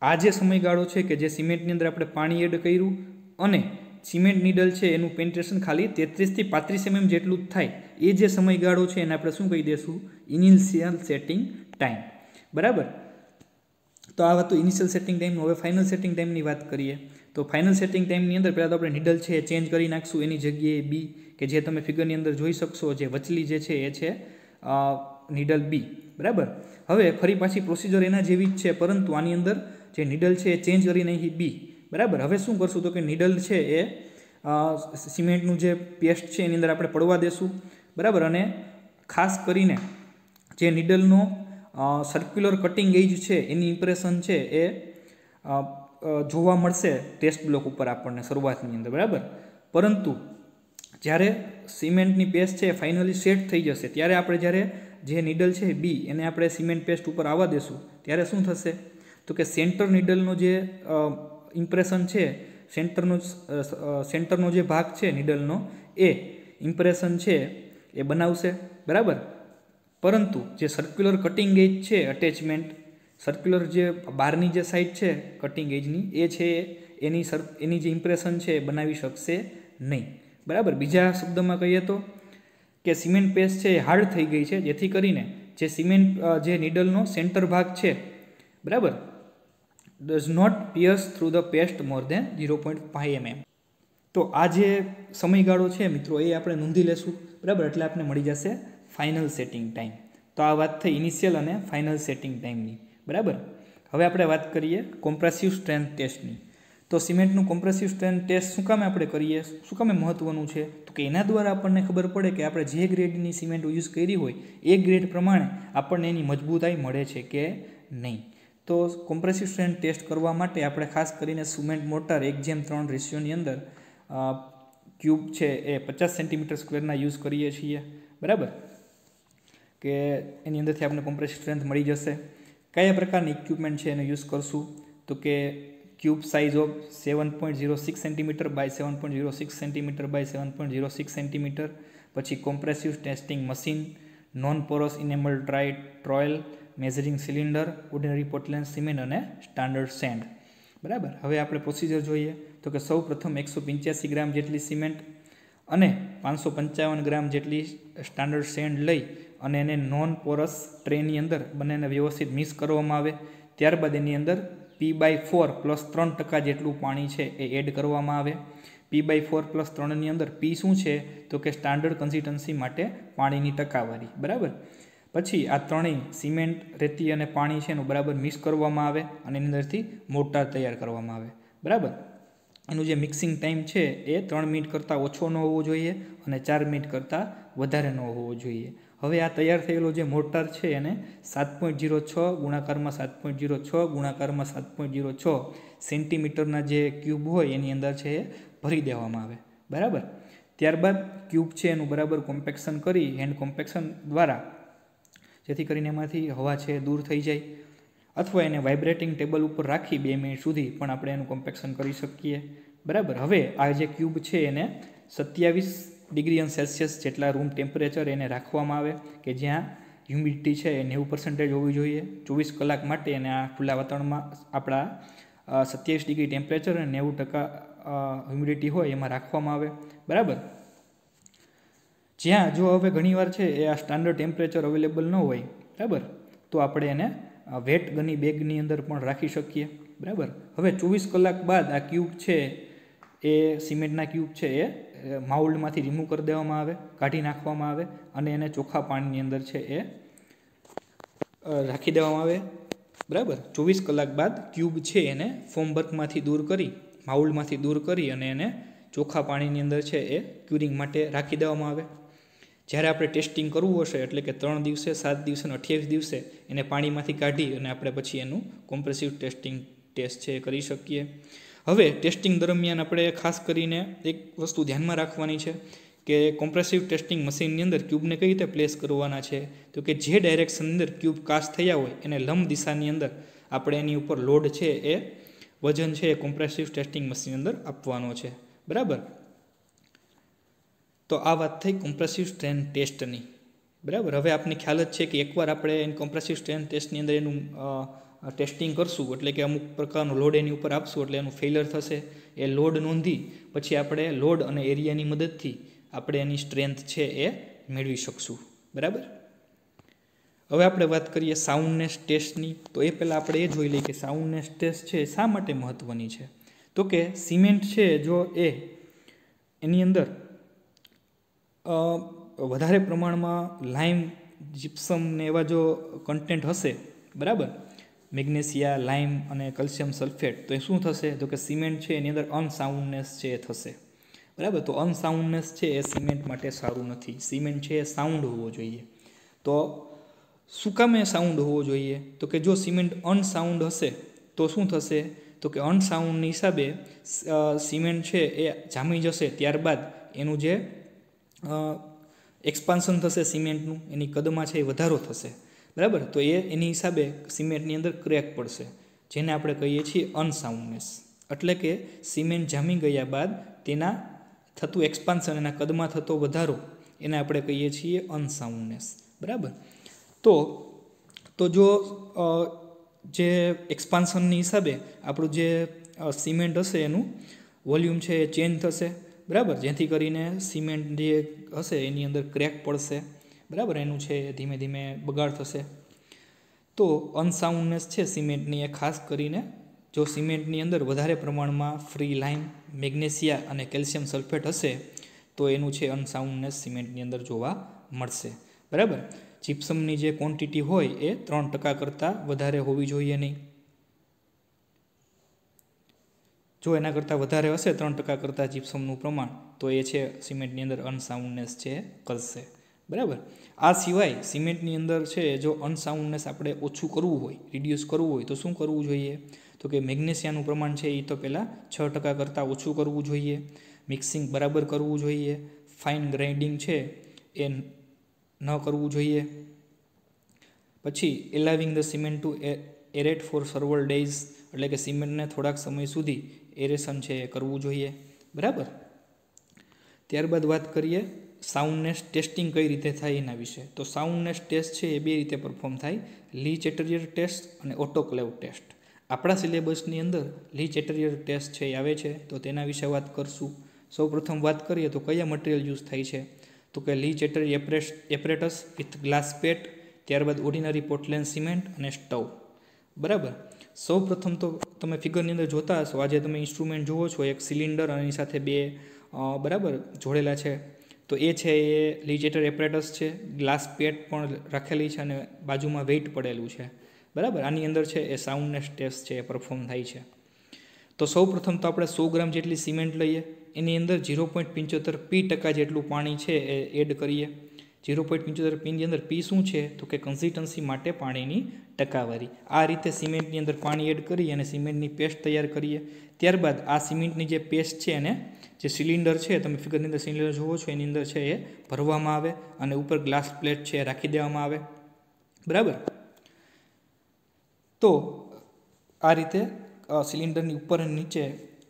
આ જે સમયગાળો છે કે જે સિમેન્ટની અંદર આપણે પાણી એડ કર્યું અને સિમેન્ટ નીડલ છે, એનું પેન્ટ્રેશન ખાલી તેત્રીસથી પાંત્રીસ એમએમ જેટલું જ થાય. એ જે સમયગાળો છે, એને આપણે શું કહી દઈશું ઇનિશિયલ સેટિંગ ટાઈમ બરાબર? તો આ વાત તો ઇનિશિયલ સેટિંગ ટાઈમ હવે ફાઇનલ સેટિંગ ટાઈમની વાત કરીએ. તો ફાઇનલ સેટિંગ ટાઈમની અંદર પહેલાં તો આપણે નીડલ છે ચેન્જ કરી નાખશું. એની જગ્યાએ બી કે જે તમે ફિગરની અંદર જોઈ શકશો, જે વચલી જે છે, એ છે નીડલ બી બરાબર? હવે ફરી પાછી પ્રોસિજર એના જેવી જ છે, પરંતુ આની અંદર જે નીડલ છે, એ ચેન્જ કરી નાખી બી બરાબર? હવે શું કરશું? તો કે નીડલ છે એ સિમેન્ટનું જે પેસ્ટ છે એની અંદર આપણે પડવા દેશું, બરાબર? અને ખાસ કરીને જે નીડલનો સર્ક્યુલર કટિંગ એજ છે, એની ઇમ્પ્રેશન છે એ જોવા મળશે ટેસ્ટ બ્લોક ઉપર આપણને શરૂઆતની અંદર, બરાબર? પરંતુ જ્યારે સિમેન્ટની પેસ્ટ છે ફાઇનલી સેટ થઈ જશે, ત્યારે આપણે જ્યારે જે નીડલ છે બી એને આપણે સિમેન્ટ પેસ્ટ ઉપર આવવા દેશું, ત્યારે શું થશે? તો કે સેન્ટર નીડલનો જે ઇમ્પ્રેશન છે સેન્ટરનો સેન્ટરનો જે ભાગ છે નીડલનો એ ઇમ્પ્રેશન છે, એ બનાવશે, બરાબર? પરંતુ જે સર્ક્યુલર કટિંગ એજ છે અટેચમેન્ટ સર્ક્યુલર જે બહારની જે સાઈડ છે કટિંગ એજની એ છે, એની સર, એની જે ઇમ્પ્રેશન છે, એ બનાવી શકશે નહીં, બરાબર? બીજા શબ્દમાં કહીએ તો કે સિમેન્ટ પેસ્ટ છે, એ હાર્ડ થઈ ગઈ છે, જેથી કરીને જે સિમેન્ટ જે નીડલનો સેન્ટર ભાગ છે, બરાબર? Does not pierce through the paste more than zero point five mm તો આ જે સમયગાળો છે મિત્રો, એ આપણે નોંધી લેશું. બરાબર? એટલે આપણે મળી જશે ફાઇનલ સેટિંગ ટાઈમ તો આ વાત થઈ ઇનિશિયલ અને ફાઇનલ સેટિંગ ટાઈમની બરાબર? હવે આપણે વાત કરીએ કોમ્પ્રેસિવ સ્ટ્રેન્થ ટેસ્ટની તો સિમેન્ટનું કોમ્પ્રેસિવ સ્ટ્રેન્થ ટેસ્ટ શું કામે આપણે કરીએ? શું કામે મહત્ત્વનું છે? તો કે એના દ્વારા આપણને ખબર પડે કે આપણે જે ગ્રેડની સિમેન્ટ યુઝ કરી હોય, એ ગ્રેડ પ્રમાણે આપણને એની મજબૂતાઈ મળે છે કે નહીં. તો કોમ્પ્રેસિવ સ્ટ્રેન્થ ટેસ્ટ કરવા માટે આપણે ખાસ કરીને સુમેન્ટ મોટર એક જેમ ત્રણ રેશિયોની અંદર ક્યુબ છે એ પચાસ સેન્ટીમીટર સ્ક્વેરના યુઝ કરીએ છીએ. બરાબર? કે એની અંદરથી આપણે કોમ્પ્રેસિવ સ્ટ્રેન્થ મળી જશે. કયા પ્રકારની ઇક્વિપમેન્ટ છે એને યુઝ કરશું? તો કે cube size of seven point zero six centimetre by seven point zero six centimetre by seven point zero six centimetre પછી compressive testing machine non porous enamel tray trowel measuring cylinder ordinary Portland cement અને standard sand બરાબર? હવે આપણે procedure જોઈએ. તો કે સૌ પ્રથમ એકસો પંચ્યાસી ગ્રામ જેટલી સિમેન્ટ અને પાંચસો પંચાવન ગ્રામ જેટલી સ્ટાન્ડર્ડ સેન્ડ લઈ અને એને નોન પોરસ ટ્રેની અંદર બંનેને વ્યવસ્થિત મિક્સ કરવામાં આવે. ત્યારબાદ એની અંદર પી બાય ફોર પ્લસ ત્રણ ટકા જેટલું પાણી છે એ એડ કરવામાં આવે. પી બાય ફોર પ્લસ ત્રણની અંદર પી શું છે? તો કે સ્ટાન્ડર્ડ કન્સિસ્ટન્સી માટે પાણીની ટકાવારી. બરાબર? પછી આ ત્રણેય સિમેન્ટ, રેતી અને પાણી છે એનું બરાબર મિક્સ કરવામાં આવે અને એની અંદરથી મોટાર તૈયાર કરવામાં આવે. બરાબર? એનું જે મિક્સિંગ ટાઈમ છે એ ત્રણ મિનિટ કરતાં ઓછો ન હોવો જોઈએ અને ચાર મિનિટ કરતાં વધારે ન હોવો જોઈએ. હવે આ તૈયાર થયેલો જે મોર્ટાર છે એને સાત પોઈન્ટ જીરો છ ગુણાકારમાં સાત પોઈન્ટ જીરો છ ગુણાકારમાં સાત પોઈન્ટ જીરો છ સેન્ટીમીટરના જે ક્યુબ હોય એની અંદર છે એ ભરી દેવામાં આવે. બરાબર? ત્યારબાદ ક્યુબ છે એનું બરાબર કોમ્પેક્શન કરી હેન્ડ કોમ્પેક્શન દ્વારા જેથી કરીને એમાંથી હવા છે દૂર થઈ જાય. અથવા એને વાઇબ્રેટિંગ ટેબલ ઉપર રાખી બે મિનિટ સુધી પણ આપણે એનું કોમ્પેક્શન કરી શકીએ. બરાબર? હવે આ જે ક્યુબ છે એને સત્યાવીસ ડિગ્રી અને સેલ્સિયસ જેટલા રૂમ ટેમ્પરેચર એને રાખવામાં આવે કે જ્યાં હ્યુમિડિટી છે એ નેવું પર્સન્ટેજ હોવી જોઈએ. ચોવીસ કલાક માટે એને આ ખુલ્લા વાતાવરણમાં આપણા સત્યાવીસ ડિગ્રી ટેમ્પરેચર અને નેવું ટકા હ્યુમિડિટી હોય એમાં રાખવામાં આવે. બરાબર? જ્યાં જો હવે ઘણીવાર છે એ આ સ્ટાન્ડર્ડ ટેમ્પરેચર અવેલેબલ ન હોય, બરાબર? તો આપણે એને વેટ ગની બેગની અંદર પણ રાખી શકીએ, બરાબર? હવે ચોવીસ કલાક બાદ આ ક્યુબ છે એ સિમેન્ટના ક્યુબ છે એ માઉલ્ડમાંથી રિમૂવ કરી દેવામાં આવે, કાઢી નાખવામાં આવે અને એને ચોખ્ખા પાણીની અંદર છે એ રાખી દેવામાં આવે, બરાબર? ચોવીસ કલાક બાદ ક્યુબ છે એને ફોર્મ બર્કમાંથી દૂર કરી માઉલ્ડમાંથી દૂર કરી અને એને ચોખ્ખા પાણીની અંદર છે એ ક્યુરિંગ માટે રાખી દેવામાં આવે. જ્યારે આપણે ટેસ્ટિંગ કરવું હશે, એટલે કે ત્રણ દિવસે, સાત દિવસે અને અઠ્યાવીસ દિવસે, એને પાણીમાંથી કાઢી અને આપણે પછી એનું કોમ્પ્રેસિવ ટેસ્ટિંગ ટેસ્ટ છે એ કરી શકીએ. હવે ટેસ્ટિંગ દરમિયાન આપણે ખાસ કરીને એક વસ્તુ ધ્યાનમાં રાખવાની છે કે કોમ્પ્રેસિવ ટેસ્ટિંગ મશીનની અંદર ક્યુબને કઈ રીતે પ્લેસ કરવાના છે? તો કે જે ડાયરેક્શનની અંદર ક્યુબ કાસ્ટ થયા હોય, એને લંબ દિશાની અંદર આપણે એની ઉપર લોડ છે એ વજન છે એ કોમ્પ્રેસિવ ટેસ્ટિંગ મશીન અંદર આપવાનો છે. બરાબર? તો આ વાત થઈ કોમ્પ્રેસિવ સ્ટ્રેન ટેસ્ટની બરાબર? હવે આપને ખ્યાલ જ છે કે એકવાર આપણે એની કોમ્પ્રેસિવ સ્ટ્રેન ટેસ્ટની અંદર એનું ટેસ્ટિંગ કરશું, એટલે કે અમુક પ્રકારનો લોડ એની ઉપર આપશું, એટલે એનું ફેલર થશે. એ લોડ નોંધી, પછી આપણે લોડ અને એરિયાની મદદથી આપણે એની સ્ટ્રેન્થ છે એ મેળવી શકશું. બરાબર? હવે આપણે વાત કરીએ સાઉન્ડનેસ ટેસ્ટની તો એ પહેલાં આપણે એ જોઈ લઈએ કે સાઉન્ડનેસ ટેસ્ટ છે શા માટે મહત્ત્વની છે? તો કે સિમેન્ટ છે જો એ, એની અંદર વધારે પ્રમાણમાં લાઇમ જીપ્સમ ને એવા જો કન્ટેન્ટ હશે, બરાબર? મેગ્નેશિયા લાઇમ અને કેલ્શિયમ સલ્ફેટ તો એ શું થશે? તો કે સિમેન્ટ છે, એની અંદર અનસાઉન્ડનેસ છે એ થશે. બરાબર? તો અનસાઉન્ડનેસ છે એ સિમેન્ટ માટે સારું નથી. સિમેન્ટ છે એ સાઉન્ડ હોવો જોઈએ. તો શું કામે સાઉન્ડ હોવો જોઈએ? તો કે જો સિમેન્ટ અનસાઉન્ડ હશે, તો શું થશે? તો કે અનસાઉન્ડની હિસાબે સિમેન્ટ છે એ જામી જશે ત્યારબાદ એનું જે એક્સપાન્શન થશે સિમેન્ટનું, એની કદમાં છે એ વધારો થશે. બરાબર? તો એ, એની હિસાબે સિમેન્ટની અંદર ક્રેક પડશે. જેને આપણે કહીએ છીએ અનસાઉન્ડનેસ. એટલે કે સિમેન્ટ જામી ગયા બાદ તેના થતું એક્સપાન્શન એના કદમાં થતો વધારો, એને આપણે કહીએ છીએ અનસાઉન્ડનેસ. બરાબર? તો તો જો જે એક્સપાન્શનની હિસાબે આપણું જે સિમેન્ટ હશે એનું, વોલ્યુમ છે એ ચેન્જ થશે. બરાબર? જેથી કરીને સિમેન્ટ જે હશે, એની અંદર ક્રેક પડશે. બરાબર? એનું છે ધીમે ધીમે બગાડ થશે. તો અનસાઉન્ડનેસ છે સિમેન્ટની એ ખાસ કરીને જો સિમેન્ટની અંદર વધારે પ્રમાણમાં ફ્રી લાઇમ મેગ્નેશિયા અને કેલ્શિયમ સલ્ફેટ હશે, તો એનું છે અનસાઉન્ડનેસ સિમેન્ટની અંદર જોવા મળશે. બરાબર? જીપ્સમની જે ક્વોન્ટિટી હોય એ ત્રણ ટકા કરતાં વધારે હોવી જોઈએ નહીં. જો એના કરતાં વધારે હશે, ત્રણ ટકા કરતાં જીપ્સમનું પ્રમાણ, તો એ છે સિમેન્ટની અંદર અનસાઉન્ડનેસ છે કરશે બરાબર? આ સિવાય સિમેન્ટની અંદર છે, જો અનસાઉન્ડનેસ આપણે ઓછું કરવું હોય રિડ્યુસ કરવું હોય, તો શું કરવું જોઈએ? તો કે મેગ્નેશિયાનું પ્રમાણ છે એ તો પહેલાં છ ટકા કરતાં ઓછું કરવું જોઈએ. મિક્સિંગ બરાબર કરવું જોઈએ. ફાઇન ગ્રાઇન્ડિંગ છે એ ન કરવું જોઈએ. પછી allowing the cement to aerate for seven days એટલે કે સિમેન્ટને થોડાક સમય સુધી એરેશન છે એ કરવું જોઈએ. બરાબર? ત્યારબાદ વાત કરીએ સાઉન્ડનેસ ટેસ્ટિંગ કઈ રીતે થાય એના વિશે. તો સાઉન્ડનેસ ટેસ્ટ છે એ બે રીતે પરફોર્મ થાય. લી ચેટરિયર ટેસ્ટ અને ઓટોક્લેવ ટેસ્ટ. આપણા સિલેબસની અંદર લી ચેટરિયર ટેસ્ટ છે એ આવે છે. તો તેના વિશે વાત કરશું. સૌ પ્રથમ વાત કરીએ તો કયા મટીરિયલ યુઝ થાય છે? તો કે Le Chatelier apparatus, apparatus with glass plate, ત્યારબાદ ઓર્ડિનરી પોટલેન સિમેન્ટ અને સ્ટવ. બરાબર? સૌ પ્રથમ તો તમે ફિગરની અંદર જોતા હશો. આજે તમે ઇન્સ્ટ્રુમેન્ટ જુઓ છો, એક સિલિન્ડર અને એની સાથે બે બરાબર જોડેલા છે. તો એ છે એ લિજેટર એપરેટસ છે. ગ્લાસ પેટ પણ રાખેલી છે અને બાજુમાં વેઇટ પડેલું છે. બરાબર? આની અંદર છે એ સાઉન્ડનેસ ટેસ્ટ છે, એ પરફોર્મ થાય છે. તો સૌ પ્રથમ તો આપણે સો ગ્રામ જેટલી સિમેન્ટ લઈએ. એની અંદર ઝીરો પોઈન્ટ પંચોતેર પી ટકા જેટલું પાણી છે એ એડ કરીએ. ઝીરો પોઈન્ટ પંચોતેર પીની અંદર પી શું છે? તો કે કન્સિસ્ટન્સી માટે પાણીની ટકાવારી. આ રીતે સિમેન્ટની અંદર પાણી એડ કરી અને સિમેન્ટની પેસ્ટ તૈયાર કરીએ. ત્યારબાદ આ સિમેન્ટની જે પેસ્ટ છે એને જે સિલિન્ડર છે, તમે ફિગરની અંદર સિલિન્ડર જુઓ છો, એની અંદર છે એ ભરવામાં આવે અને ઉપર ગ્લાસ પ્લેટ છે એ રાખી દેવામાં આવે. બરાબર? તો આ રીતે સિલિન્ડરની ઉપર અને નીચે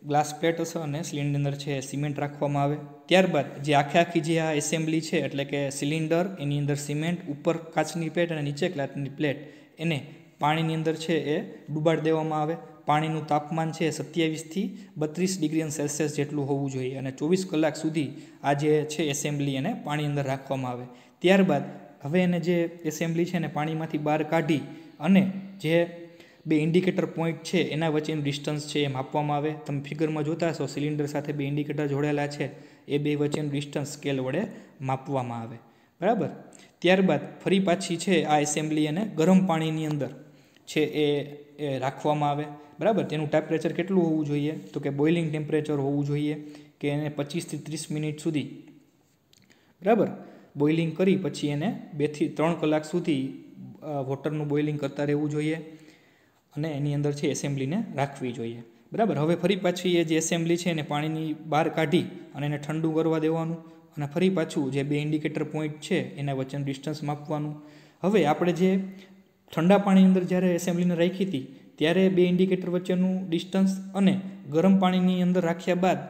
ગ્લાસ પ્લેટ હશે અને સિલિન્ડર અંદર છે સિમેન્ટ રાખવામાં આવે. ત્યારબાદ જે આખે આખી જે આ એસેમ્બલી છે, એટલે કે સિલિન્ડર, એની અંદર સિમેન્ટ, ઉપર કાચની પ્લેટ અને નીચે ગ્લાસની પ્લેટ એને પાણીની અંદર છે એ ડૂબાડ દેવામાં આવે. પાણીનું તાપમાન છે સત્યાવીસથી બત્રીસ ડિગ્રી સેલ્સિયસ જેટલું હોવું જોઈએ અને ચોવીસ કલાક સુધી આ જે છે એસેમ્બલી એને પાણી અંદર રાખવામાં આવે. ત્યારબાદ હવે એને જે એસેમ્બલી છે એને પાણીમાંથી બહાર કાઢી અને જે બે ઇન્ડિકેટર પોઈન્ટ છે એના વચ્ચેનું ડિસ્ટન્સ છે એ માપવામાં આવે. તમે ફિગરમાં જોતા હશો, સિલિન્ડર સાથે બે ઇન્ડિકેટર જોડેલા છે, એ બે વચ્ચેનું ડિસ્ટન્સ સ્કેલ વડે માપવામાં આવે. બરાબર? ત્યારબાદ ફરી પાછી છે આ એસેમ્બલી અને ગરમ પાણીની અંદર છે એ રાખવામાં આવે. બરાબર? તેનું ટેમ્પરેચર કેટલું હોવું જોઈએ? તો કે બોઇલિંગ ટેમ્પરેચર હોવું જોઈએ કે એને પચીસથી ત્રીસ મિનિટ સુધી. બરાબર? બોઇલિંગ કરી પછી એને બેથી ત્રણ કલાક સુધી વોટરનું બોઇલિંગ કરતા રહેવું જોઈએ અને એની અંદર છે એસેમ્બલીને રાખવી જોઈએ. બરાબર? હવે ફરી પાછી એ જે એસેમ્બલી છે એને પાણીની બહાર કાઢી અને એને ઠંડુ કરવા દેવાનું. અને ફરી પાછું જે બે ઇન્ડિકેટર પોઈન્ટ છે, એના વચ્ચેનું ડિસ્ટન્સ માપવાનું. હવે આપણે જે ઠંડા પાણીની અંદર જ્યારે એસેમ્બલીને રાખી હતી, ત્યારે બે ઇન્ડિકેટર વચ્ચેનું ડિસ્ટન્સ અને ગરમ પાણીની અંદર રાખ્યા બાદ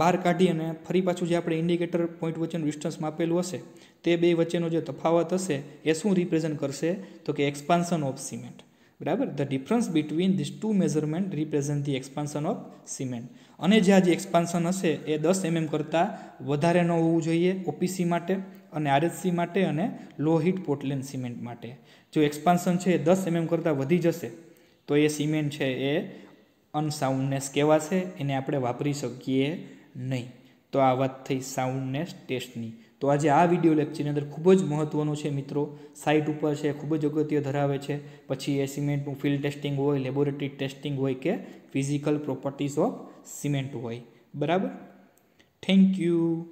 બહાર કાઢી અને ફરી પાછું જે આપણે ઇન્ડિકેટર પોઈન્ટ વચ્ચેનું ડિસ્ટન્સ માપેલું હશે, તે બે વચ્ચેનો જે તફાવત હશે, એ શું રિપ્રેઝન્ટ કરશે? તો કે એક્સપાન્સન ઓફ સિમેન્ટ બરાબર? The difference between this two measurement represent the expansion of cement અને જે આ જે એક્સપાન્શન હશે એ દસ એમએમ કરતાં વધારે ન હોવું જોઈએ ઓપીસી માટે અને આરએચસી માટે અને લો હીટ પોર્ટલેન્ડ સિમેન્ટ માટે. જો એક્સપાન્શન છે એ દસ એમએમ કરતાં વધી જશે, તો એ સિમેન્ટ છે એ અનસાઉન્ડનેસ કહેવાશે, એને આપણે વાપરી શકીએ નહીં. તો આ વાત થઈ સાઉન્ડનેસ ટેસ્ટની તો આજે આ વીડિયો લેક્ચરની અંદર ખૂબ જ મહત્ત્વનું છે મિત્રો. સાઇટ ઉપર છે, ખૂબ જ અગત્ય ધરાવે છે. પછી એ સિમેન્ટનું ફિલ્ડ ટેસ્ટિંગ હોય લેબોરેટરી ટેસ્ટિંગ હોય કે ફિઝિકલ પ્રોપર્ટીઝ ઓફ સિમેન્ટ હોય. બરાબર? Thank you